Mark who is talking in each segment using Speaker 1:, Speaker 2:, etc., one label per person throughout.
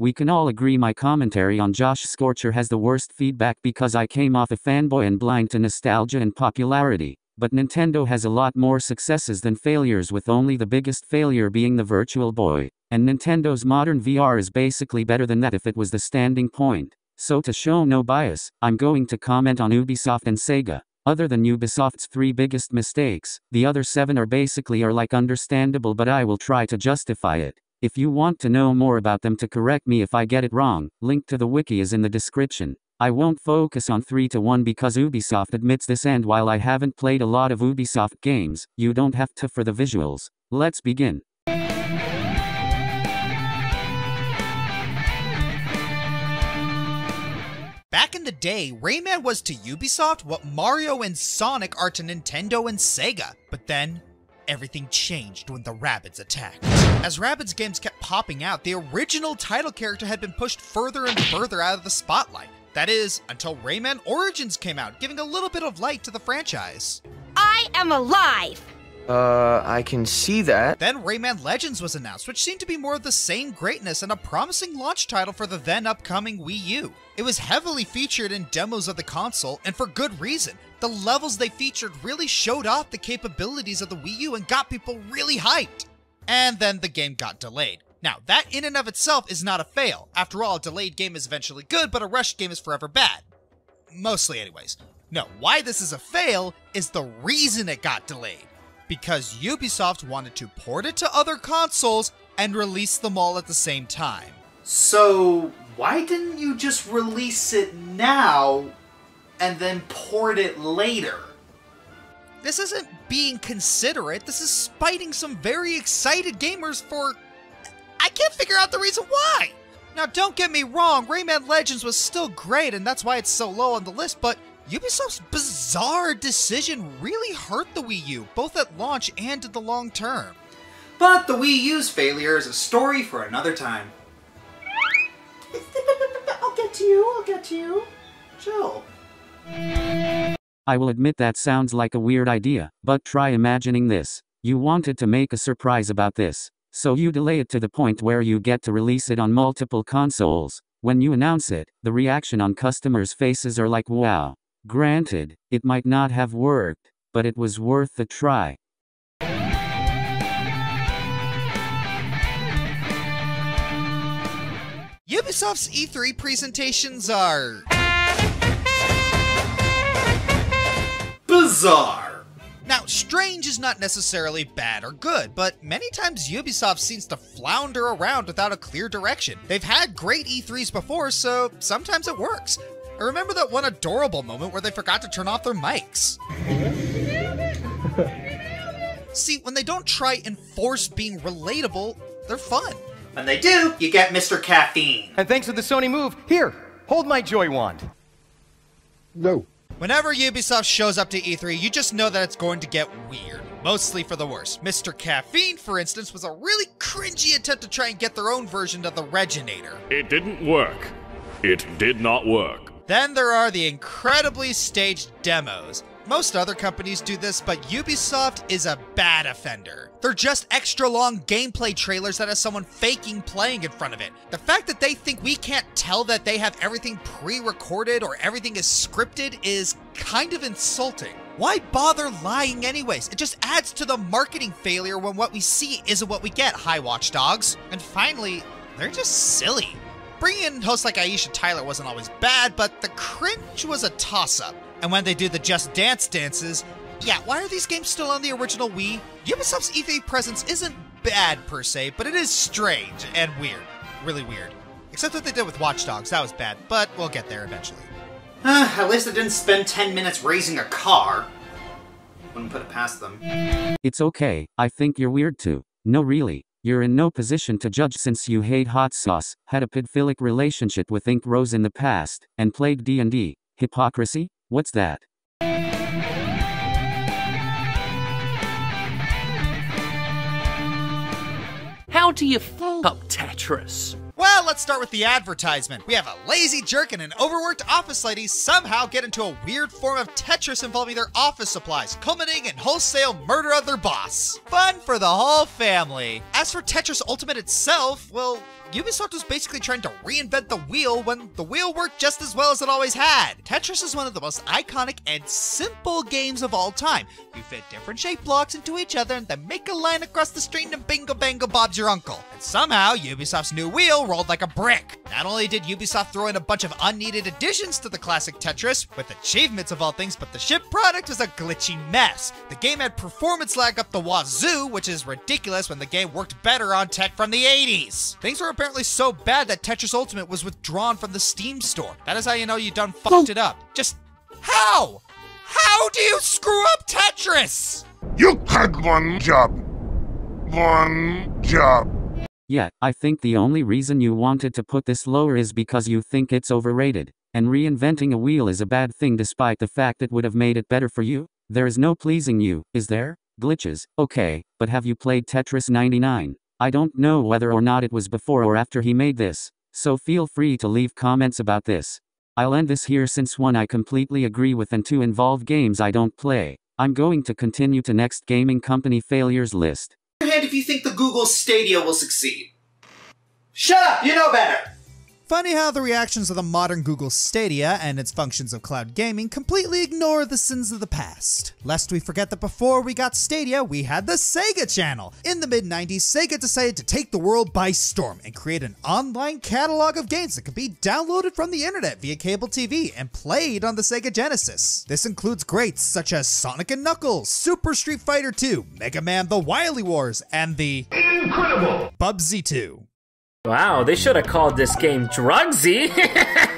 Speaker 1: We can all agree my commentary on Josh Scorcher has the worst feedback because I came off a fanboy and blind to nostalgia and popularity. But Nintendo has a lot more successes than failures with only the biggest failure being the Virtual Boy. And Nintendo's modern VR is basically better than that if it was the standing point. So to show no bias, I'm going to comment on Ubisoft and Sega. Other than Ubisoft's three biggest mistakes, the other seven are basically are like understandable but I will try to justify it. If you want to know more about them to correct me if I get it wrong, link to the wiki is in the description. I won't focus on 3 to 1 because Ubisoft admits this and while I haven't played a lot of Ubisoft games, you don't have to for the visuals. Let's begin.
Speaker 2: Back in the day, Rayman was to Ubisoft what Mario and Sonic are to Nintendo and Sega. But then, everything changed when the Rabbids attacked. As Rabbids games kept popping out, the original title character had been pushed further and further out of the spotlight. That is, until Rayman Origins came out, giving a little bit of light to the franchise.
Speaker 3: I am alive!
Speaker 4: Uh, I can see that.
Speaker 2: Then Rayman Legends was announced, which seemed to be more of the same greatness and a promising launch title for the then upcoming Wii U. It was heavily featured in demos of the console, and for good reason. The levels they featured really showed off the capabilities of the Wii U and got people really hyped. And then the game got delayed. Now, that in and of itself is not a fail. After all, a delayed game is eventually good, but a rushed game is forever bad. Mostly, anyways. No, why this is a fail is the reason it got delayed because Ubisoft wanted to port it to other consoles and release them all at the same time.
Speaker 5: So, why didn't you just release it now and then port it later?
Speaker 2: This isn't being considerate, this is spiting some very excited gamers for. I can't figure out the reason why! Now, don't get me wrong, Rayman Legends was still great, and that's why it's so low on the list, but Ubisoft's bizarre decision really hurt the Wii U, both at launch and in the long term.
Speaker 5: But the Wii U's failure is a story for another time. I'll get to you, I'll get to you. Chill.
Speaker 1: I will admit that sounds like a weird idea, but try imagining this. You wanted to make a surprise about this, so you delay it to the point where you get to release it on multiple consoles. When you announce it, the reaction on customers' faces are like wow. Granted, it might not have worked, but it was worth the try.
Speaker 2: Ubisoft's E3 presentations are.
Speaker 5: Bizarre.
Speaker 2: Now, strange is not necessarily bad or good, but many times Ubisoft seems to flounder around without a clear direction. They've had great E3s before, so sometimes it works. I remember that one adorable moment where they forgot to turn off their mics. See, when they don't try and force being relatable, they're fun.
Speaker 5: When they do, you get Mr. Caffeine.
Speaker 4: And thanks to the Sony move, here, hold my Joy Wand.
Speaker 6: No.
Speaker 2: Whenever Ubisoft shows up to E3, you just know that it's going to get weird. Mostly for the worse. Mr. Caffeine, for instance, was a really cringy attempt to try and get their own version of the Reginator.
Speaker 7: It didn't work. It did not work.
Speaker 2: Then there are the incredibly staged demos. Most other companies do this, but Ubisoft is a bad offender. They're just extra long gameplay trailers that has someone faking playing in front of it. The fact that they think we can't tell that they have everything pre-recorded or everything is scripted is kind of insulting. Why bother lying anyways? It just adds to the marketing failure when what we see isn't what we get, High Watchdogs. And finally, they're just silly. Bringing in hosts like Aisha Tyler wasn't always bad, but the cringe was a toss-up. And when they do the Just Dance dances, yeah, why are these games still on the original Wii? Ubisoft's E3 presence isn't bad per se, but it is strange and weird. Really weird. Except what they did with Watch Dogs, that was bad, but we'll get there eventually.
Speaker 5: Uh, at least I didn't spend 10 minutes raising a car. Wouldn't put it past them.
Speaker 1: It's okay, I think you're weird too. No, really. You're in no position to judge since you hate hot sauce, had a pedophilic relationship with Ink Rose in the past, and played D&D. Hypocrisy? What's that?
Speaker 8: How do you f up Tetris?
Speaker 2: Well, let's start with the advertisement. We have a lazy jerk and an overworked office lady somehow get into a weird form of Tetris involving their office supplies, culminating in wholesale murder of their boss. Fun for the whole family. As for Tetris Ultimate itself, well, Ubisoft was basically trying to reinvent the wheel when the wheel worked just as well as it always had. Tetris is one of the most iconic and simple games of all time. You fit different shaped blocks into each other and then make a line across the screen and bingo bango Bob's your uncle. And somehow, Ubisoft's new wheel rolled like a brick. Not only did Ubisoft throw in a bunch of unneeded additions to the classic Tetris, with achievements of all things, but the ship product was a glitchy mess. The game had performance lag up the wazoo, which is ridiculous when the game worked better on tech from the 80s. Things were apparently so bad that Tetris Ultimate was withdrawn from the Steam store. That is how you know you done fucked it up. Just how? How do you screw up Tetris?
Speaker 6: You had one job. One job.
Speaker 1: Yeah, I think the only reason you wanted to put this lower is because you think it's overrated. And reinventing a wheel is a bad thing despite the fact it would have made it better for you. There is no pleasing you, is there? Glitches, okay, but have you played Tetris 99? I don't know whether or not it was before or after he made this, so feel free to leave comments about this. I'll end this here since one I completely agree with and two involve games I don't play. I'm going to continue to next gaming company failures list.
Speaker 5: Hand if you think the Google Stadia will succeed. Shut up! You know better!
Speaker 2: Funny how the reactions of the modern Google Stadia and its functions of cloud gaming completely ignore the sins of the past. Lest we forget that before we got Stadia, we had the Sega Channel. In the mid 90s, Sega decided to take the world by storm and create an online catalog of games that could be downloaded from the internet via cable TV and played on the Sega Genesis. This includes greats such as Sonic and Knuckles, Super Street Fighter 2, Mega Man The Wily Wars, and the
Speaker 6: Incredible.
Speaker 2: Bubsy 2.
Speaker 9: Wow, they should have called this game Drugsy.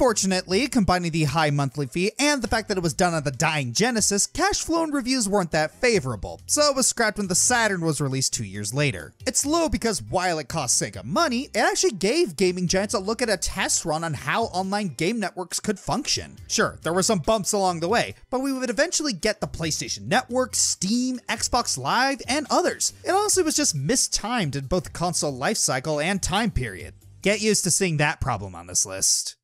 Speaker 2: Unfortunately, combining the high monthly fee and the fact that it was done on the dying Genesis, cash flow and reviews weren't that favorable, so it was scrapped when the Saturn was released two years later. It's low because while it cost Sega money, it actually gave gaming giants a look at a test run on how online game networks could function. Sure, there were some bumps along the way, but we would eventually get the PlayStation Network, Steam, Xbox Live, and others. It honestly was just mistimed in both console lifecycle and time period. Get used to seeing that problem on this list.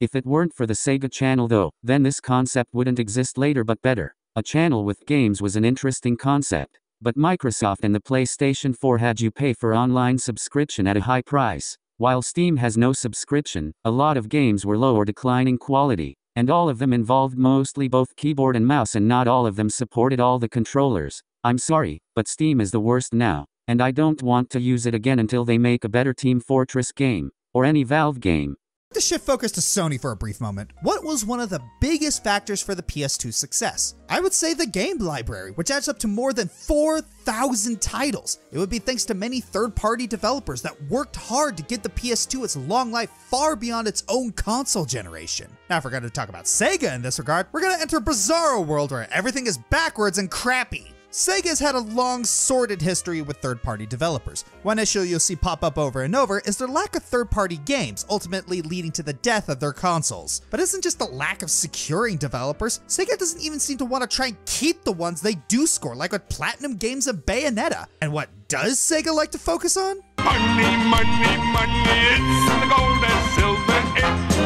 Speaker 1: If it weren't for the Sega Channel though, then this concept wouldn't exist later but better. A channel with games was an interesting concept. But Microsoft and the PlayStation 4 had you pay for online subscription at a high price. While Steam has no subscription, a lot of games were low or declining quality, and all of them involved mostly both keyboard and mouse and not all of them supported all the controllers. I'm sorry, but Steam is the worst now, and I don't want to use it again until they make a better Team Fortress game, or any Valve game.
Speaker 2: To shift focus to Sony for a brief moment, what was one of the biggest factors for the PS2's success? I would say the game library, which adds up to more than 4,000 titles. It would be thanks to many third party developers that worked hard to get the PS2 its long life far beyond its own console generation. Now, if we're going to talk about Sega in this regard, we're going to enter bizarro world where everything is backwards and crappy. Sega's had a long, sordid history with third party developers. One issue you'll see pop up over and over is their lack of third party games, ultimately leading to the death of their consoles. But isn't just the lack of securing developers, Sega doesn't even seem to want to try and keep the ones they do score, like with Platinum Games and Bayonetta. And what does Sega like to focus on?
Speaker 6: Money, money, money.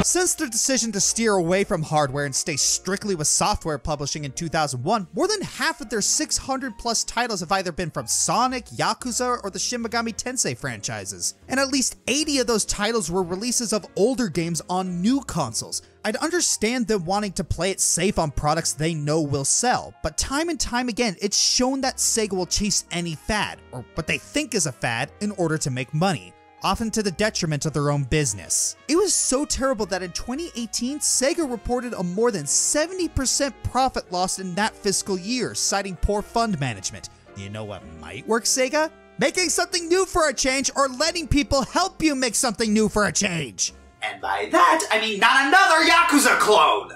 Speaker 2: Since their decision to steer away from hardware and stay strictly with software publishing in 2001, more than half of their 600 plus titles have either been from Sonic, Yakuza, or the Shin Megami Tensei franchises. And at least 80 of those titles were releases of older games on new consoles. I'd understand them wanting to play it safe on products they know will sell, but time and time again, it's shown that Sega will chase any fad, or what they think is a fad, in order to make money often to the detriment of their own business. It was so terrible that in 2018, Sega reported a more than 70% profit loss in that fiscal year, citing poor fund management. You know what might work, Sega? Making something new for a change or letting people help you make something new for a change.
Speaker 5: And by that, I mean not another Yakuza clone!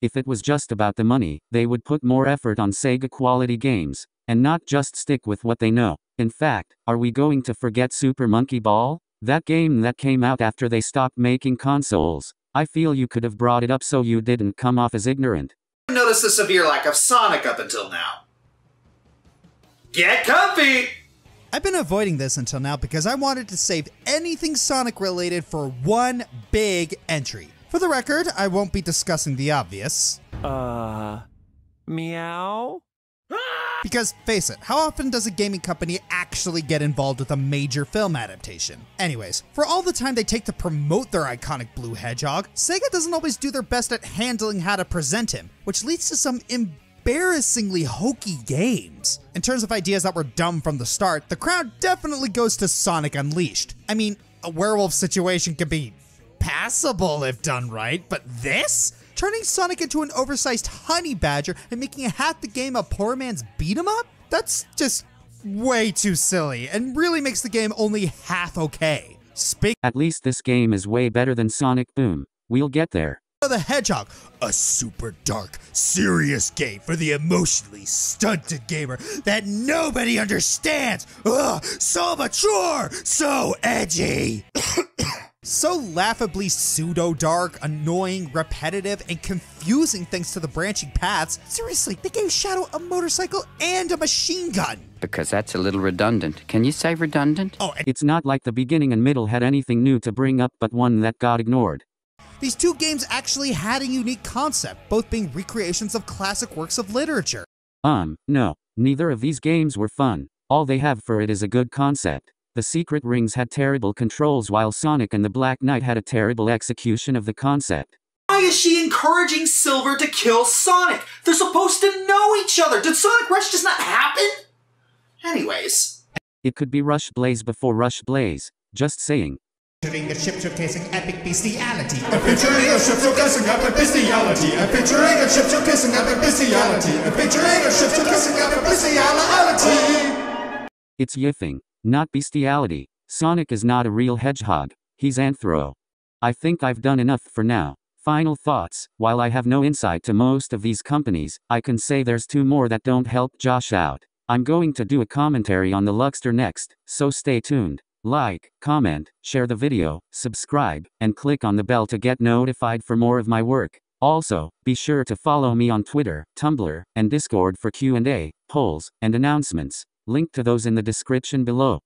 Speaker 1: If it was just about the money, they would put more effort on Sega quality games, and not just stick with what they know. In fact, are we going to forget Super Monkey Ball? That game that came out after they stopped making consoles. I feel you could have brought it up so you didn't come off as ignorant.
Speaker 5: I've noticed the severe lack of Sonic up until now. Get comfy!
Speaker 2: I've been avoiding this until now because I wanted to save anything Sonic related for one big entry. For the record, I won't be discussing the obvious.
Speaker 8: Uh, meow?
Speaker 2: Because face it, how often does a gaming company actually get involved with a major film adaptation? Anyways, for all the time they take to promote their iconic blue hedgehog, Sega doesn't always do their best at handling how to present him, which leads to some embarrassingly hokey games. In terms of ideas that were dumb from the start, the crown definitely goes to Sonic Unleashed. I mean, a werewolf situation could be passable if done right, but this? Turning Sonic into an oversized honey badger and making half the game a poor man's beat 'em up? That's just way too silly and really makes the game only half okay. Speak
Speaker 1: At least this game is way better than Sonic Boom. We'll get there.
Speaker 2: the Hedgehog, a super dark, serious game for the emotionally stunted gamer that nobody understands. Ugh, so mature, so edgy. So laughably pseudo dark, annoying, repetitive, and confusing thanks to the branching paths. Seriously, they gave Shadow a motorcycle and a machine gun.
Speaker 10: Because that's a little redundant. Can you say redundant?
Speaker 2: Oh,
Speaker 1: It's not like the beginning and middle had anything new to bring up but one that got ignored.
Speaker 2: these two games actually had a unique concept, both being recreations of classic works of literature.
Speaker 1: Um, no, neither of these games were fun. All they have for it is a good concept. The Secret Rings had terrible controls while Sonic and the Black Knight had a terrible execution of the concept.
Speaker 5: Why is she encouraging Silver to kill Sonic? They're supposed to know each other. Did Sonic Rush just not happen? Anyways.
Speaker 1: It could be Rush Blaze before Rush Blaze. Just saying.
Speaker 2: Picturing a ship showcasing epic bestiality.
Speaker 11: Picturing a ship showcasing epic bestiality. I'm picturing a ship showcasing epic bestiality. I'm picturing a ship showcasing epic bestiality.
Speaker 1: It's yiffing, not bestiality. Sonic is not a real hedgehog. He's anthro. I think I've done enough for now. Final thoughts. While I have no insight to most of these companies, I can say there's two more that don't help Josh out. I'm going to do a commentary on the Luxter next, so stay tuned. Like, comment, share the video, subscribe, and click on the bell to get notified for more of my work. Also, be sure to follow me on Twitter, Tumblr, and Discord for Q&A, polls, and announcements. Link to those in the description below.